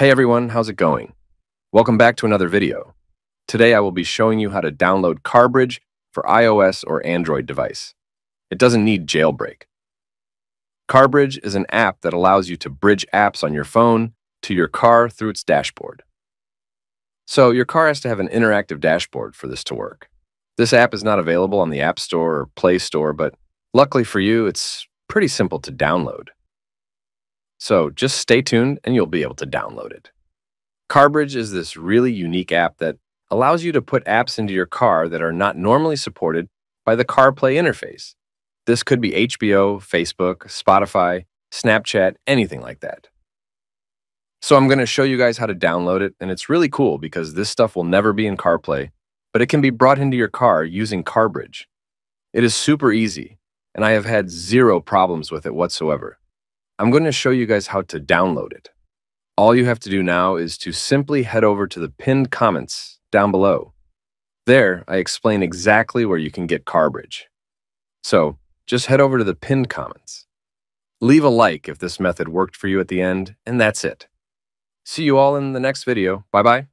Hey everyone, how's it going? Welcome back to another video. Today I will be showing you how to download CarBridge for iOS or Android device. It doesn't need jailbreak. CarBridge is an app that allows you to bridge apps on your phone to your car through its dashboard. So your car has to have an interactive dashboard for this to work. This app is not available on the App Store or Play Store, but luckily for you, it's pretty simple to download. So just stay tuned and you'll be able to download it. CarBridge is this really unique app that allows you to put apps into your car that are not normally supported by the CarPlay interface. This could be HBO, Facebook, Spotify, Snapchat, anything like that. So I'm going to show you guys how to download it, and it's really cool because this stuff will never be in CarPlay, but it can be brought into your car using CarBridge. It is super easy, and I have had zero problems with it whatsoever. I'm going to show you guys how to download it. All you have to do now is to simply head over to the pinned comments down below. There, I explain exactly where you can get CarBridge. So, just head over to the pinned comments. Leave a like if this method worked for you at the end, and that's it. See you all in the next video. Bye-bye.